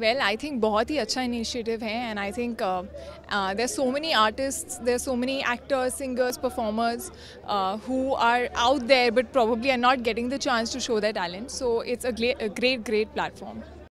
Well, I think बहुत ही अच्छा initiative है and I think uh, uh, there's so many artists, there's so many actors, singers, performers uh, who are out there but probably are not getting the chance to show their talent. So it's a, a great, great platform.